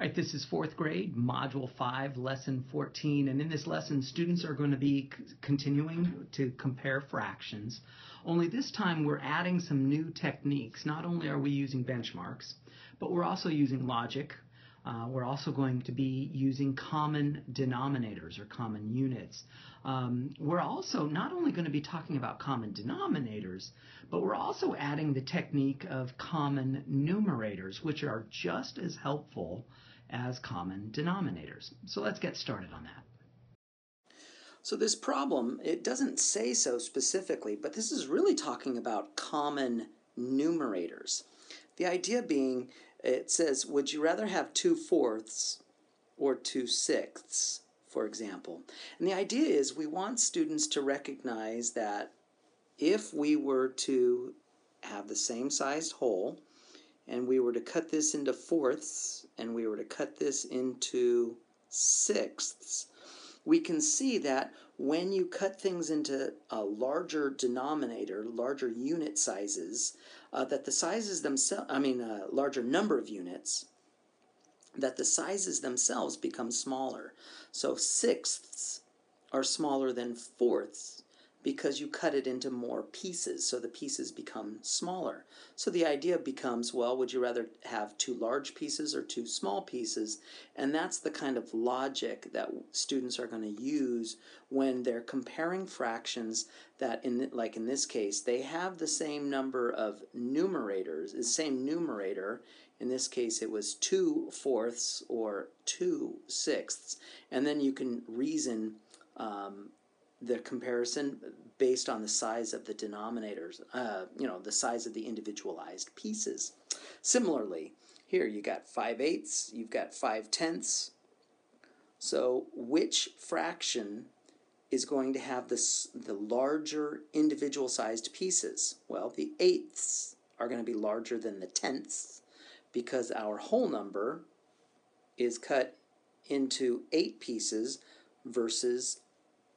Right, this is fourth grade, Module 5, Lesson 14. And in this lesson, students are going to be continuing to compare fractions. Only this time, we're adding some new techniques. Not only are we using benchmarks, but we're also using logic. Uh, we're also going to be using common denominators or common units. Um, we're also not only going to be talking about common denominators, but we're also adding the technique of common numerators, which are just as helpful as common denominators. So let's get started on that. So this problem, it doesn't say so specifically, but this is really talking about common numerators. The idea being, it says, would you rather have two fourths or two sixths, for example? And the idea is we want students to recognize that if we were to have the same sized whole and we were to cut this into fourths and we were to cut this into sixths, we can see that when you cut things into a larger denominator, larger unit sizes, uh, that the sizes themselves, I mean, a larger number of units, that the sizes themselves become smaller. So sixths are smaller than fourths because you cut it into more pieces, so the pieces become smaller. So the idea becomes well, would you rather have two large pieces or two small pieces? And that's the kind of logic that students are going to use when they're comparing fractions that, in like in this case, they have the same number of numerators, the same numerator. In this case, it was two fourths or two sixths. And then you can reason um, the comparison based on the size of the denominators, uh, you know, the size of the individualized pieces. Similarly, here you got 5 eighths, you've got 5 tenths. So which fraction is going to have this, the larger individual sized pieces? Well, the eighths are going to be larger than the tenths because our whole number is cut into eight pieces versus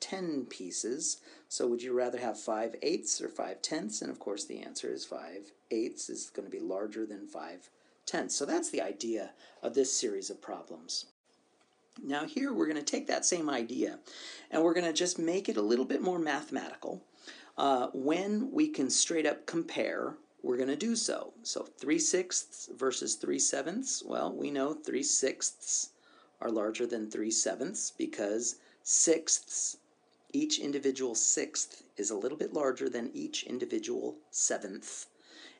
10 pieces. So would you rather have 5 eighths or 5 tenths? And of course the answer is 5 eighths is going to be larger than 5 tenths. So that's the idea of this series of problems. Now here we're going to take that same idea and we're going to just make it a little bit more mathematical. Uh, when we can straight up compare, we're going to do so. So 3 sixths versus 3 sevenths. Well, we know 3 sixths are larger than 3 sevenths because sixths each individual sixth is a little bit larger than each individual seventh.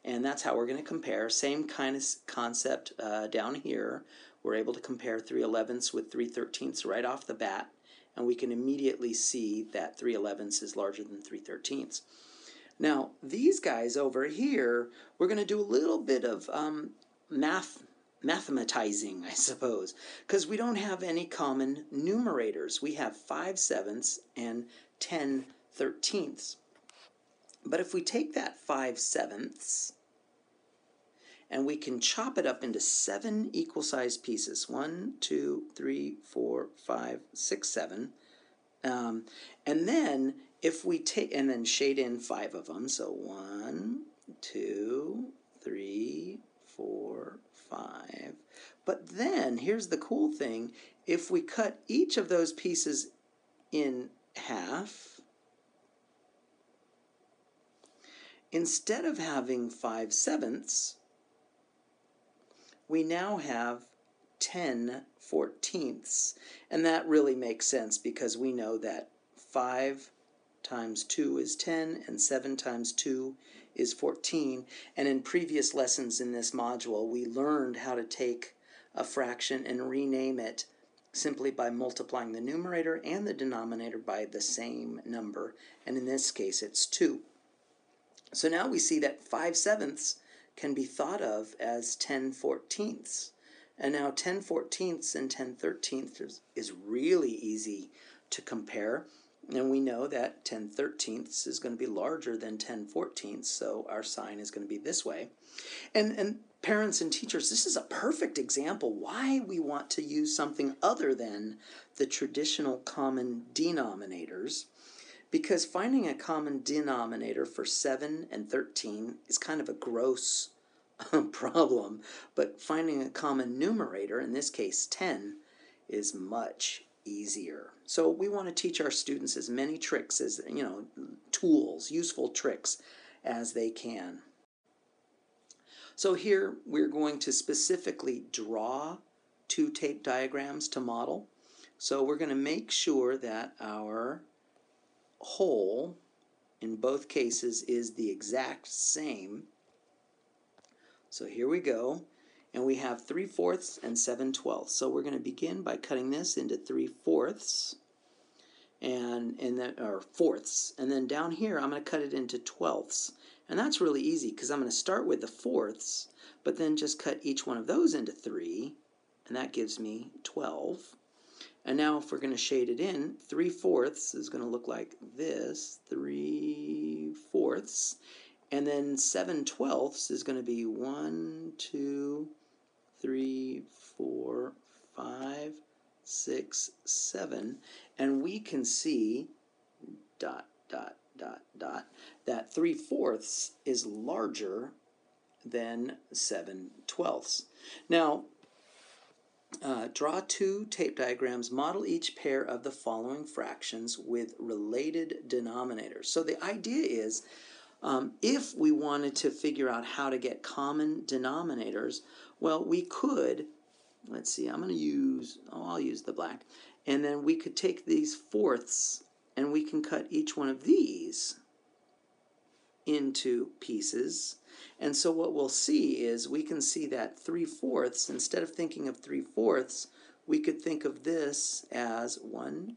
And that's how we're going to compare. Same kind of concept uh, down here. We're able to compare 3 elevenths with 3 thirteenths right off the bat. And we can immediately see that 3 elevenths is larger than 3 thirteenths. Now, these guys over here, we're going to do a little bit of um, math mathematizing, I suppose, because we don't have any common numerators. We have 5 sevenths and 10 thirteenths. But if we take that 5 sevenths and we can chop it up into seven equal sized pieces one, two, three, four, five, six, seven. Um, and then if we take, and then shade in five of them. So one, two, three, four, five. But then, here's the cool thing if we cut each of those pieces in half, instead of having 5 sevenths, we now have 10 fourteenths. And that really makes sense because we know that 5 times 2 is 10 and 7 times 2 is 14. And in previous lessons in this module, we learned how to take a fraction and rename it simply by multiplying the numerator and the denominator by the same number. And in this case, it's 2. So now we see that 5 sevenths can be thought of as 10 fourteenths. And now 10 fourteenths and 10 thirteenths is, is really easy to compare. And we know that 10 thirteenths is going to be larger than 10 fourteenths, so our sign is going to be this way. And, and parents and teachers, this is a perfect example why we want to use something other than the traditional common denominators. Because finding a common denominator for 7 and 13 is kind of a gross um, problem, but finding a common numerator, in this case 10, is much easier. So we want to teach our students as many tricks as, you know, tools, useful tricks as they can. So here we're going to specifically draw two tape diagrams to model. So we're going to make sure that our whole in both cases is the exact same. So here we go. And we have 3 fourths and 7 twelfths. So we're going to begin by cutting this into 3 fourths and, and then, or fourths. And then down here, I'm going to cut it into twelfths. And that's really easy because I'm going to start with the fourths, but then just cut each one of those into 3, and that gives me 12. And now if we're going to shade it in, 3 fourths is going to look like this, 3 fourths. And then 7 twelfths is going to be 1, 2, 3, 4, 5, 6, 7. And we can see dot, dot, dot, dot, that 3 fourths is larger than 7 twelfths. Now, uh, draw two tape diagrams, model each pair of the following fractions with related denominators. So the idea is um, if we wanted to figure out how to get common denominators, well, we could, let's see, I'm going to use, oh, I'll use the black, and then we could take these fourths and we can cut each one of these into pieces. And so what we'll see is we can see that 3 fourths, instead of thinking of 3 fourths, we could think of this as 1,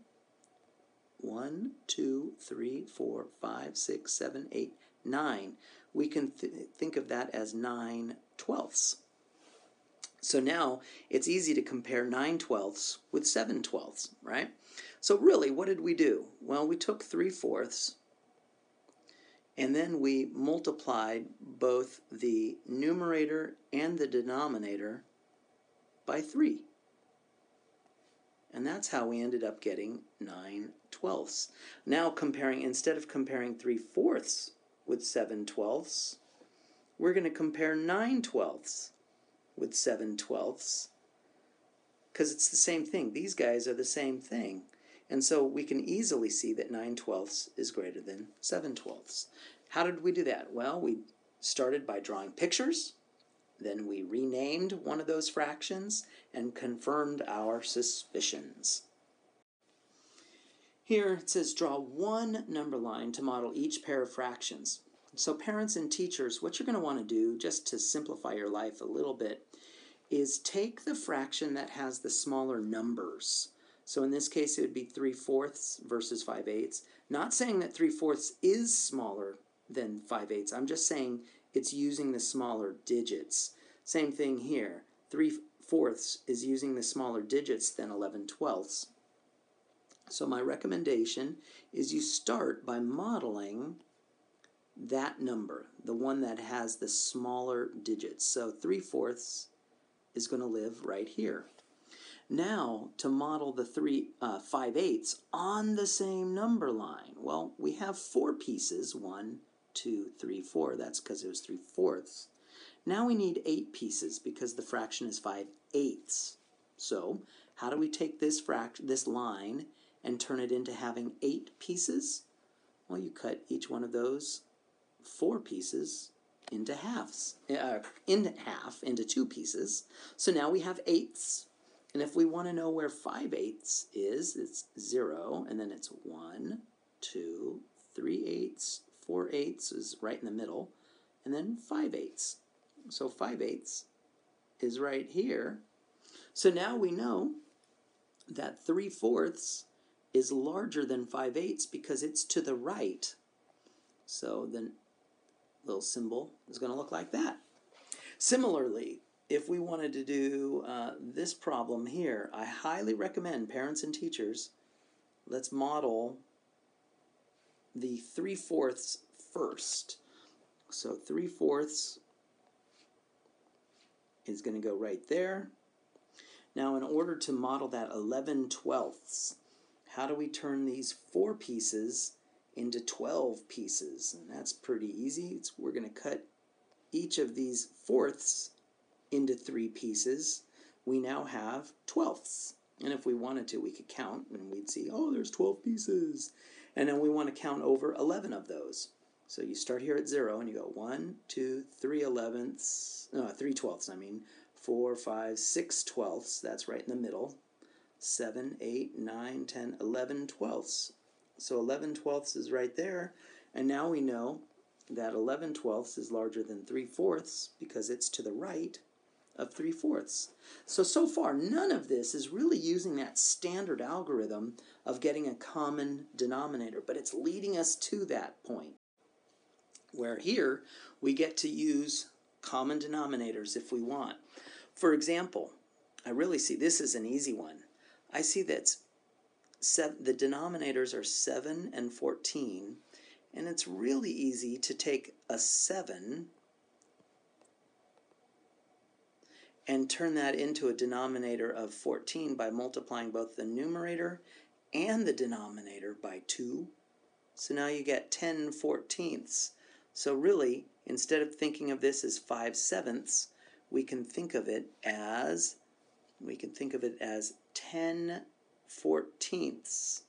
1, 2, 3, 4, 5, 6, 7, 8, 9. We can th think of that as 9 twelfths. So now it's easy to compare 9 twelfths with 7 twelfths, right? So really, what did we do? Well, we took 3 fourths, and then we multiplied both the numerator and the denominator by 3. And that's how we ended up getting 9 twelfths. Now comparing, instead of comparing 3 fourths with 7 twelfths, we're going to compare 9 twelfths with 7 twelfths because it's the same thing. These guys are the same thing. And so we can easily see that 9 twelfths is greater than 7 twelfths. How did we do that? Well, we started by drawing pictures, then we renamed one of those fractions and confirmed our suspicions. Here it says draw one number line to model each pair of fractions. So parents and teachers, what you're going to want to do, just to simplify your life a little bit, is take the fraction that has the smaller numbers. So in this case, it would be 3 fourths versus 5 eighths. Not saying that 3 fourths is smaller than 5 eighths. I'm just saying it's using the smaller digits. Same thing here. 3 fourths is using the smaller digits than 11 twelfths. So my recommendation is you start by modeling that number, the one that has the smaller digits. So 3 fourths is going to live right here. Now, to model the three uh, 5 eighths on the same number line, well, we have four pieces, one, two, three, four. That's because it was 3 fourths. Now we need eight pieces because the fraction is 5 eighths. So, how do we take this fraction, this line and turn it into having eight pieces? Well, you cut each one of those four pieces into halves, uh, in half, into two pieces. So now we have eighths. And if we want to know where 5 eighths is, it's 0, and then it's 1, 2, 3 eighths, 4 eighths is right in the middle, and then 5 eighths. So 5 eighths is right here. So now we know that 3 fourths is larger than 5 eighths because it's to the right. So the little symbol is going to look like that. Similarly, if we wanted to do uh, this problem here, I highly recommend parents and teachers, let's model the 3 fourths first. So 3 fourths is going to go right there. Now in order to model that 11 twelfths, how do we turn these four pieces into 12 pieces? And that's pretty easy. It's, we're going to cut each of these fourths into three pieces, we now have twelfths. And if we wanted to, we could count and we'd see, oh, there's 12 pieces. And then we want to count over 11 of those. So you start here at zero and you go one, two, three elevenths, no, three twelfths, I mean, four, five, six twelfths, that's right in the middle, seven, eight, nine, ten, eleven twelfths. So 11 twelfths is right there. And now we know that 11 twelfths is larger than 3 fourths because it's to the right of 3 fourths. So, so far, none of this is really using that standard algorithm of getting a common denominator, but it's leading us to that point. Where here, we get to use common denominators if we want. For example, I really see this is an easy one. I see that seven, the denominators are 7 and 14, and it's really easy to take a 7 and turn that into a denominator of 14 by multiplying both the numerator and the denominator by 2. So now you get 10 fourteenths. So really, instead of thinking of this as 5 sevenths, we can think of it as we can think of it as 10 fourteenths.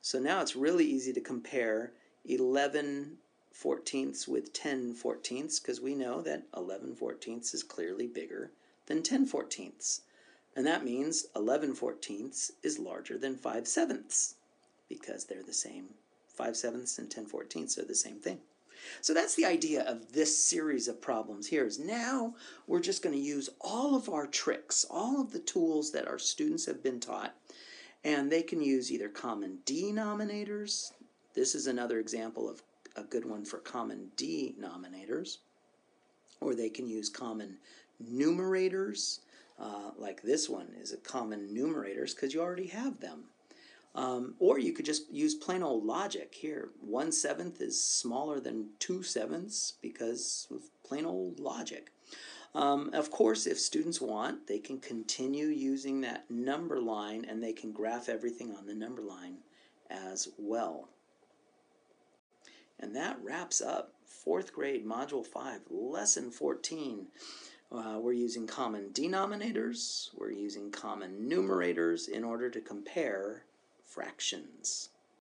So now it's really easy to compare 11 fourteenths with 10 fourteenths because we know that 11 fourteenths is clearly bigger than 10 fourteenths. And that means 11 fourteenths is larger than 5 sevenths because they're the same. 5 sevenths and 10 fourteenths are the same thing. So that's the idea of this series of problems here is now we're just going to use all of our tricks, all of the tools that our students have been taught, and they can use either common denominators, this is another example of a good one for common denominators. Or they can use common numerators, uh, like this one is a common numerators because you already have them. Um, or you could just use plain old logic here. One seventh is smaller than two sevenths because of plain old logic. Um, of course, if students want, they can continue using that number line and they can graph everything on the number line as well. And that wraps up fourth grade, Module 5, Lesson 14. Uh, we're using common denominators, we're using common numerators in order to compare fractions.